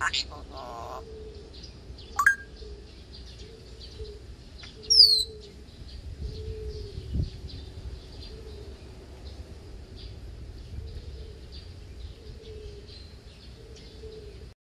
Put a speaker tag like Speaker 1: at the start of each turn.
Speaker 1: I don't know.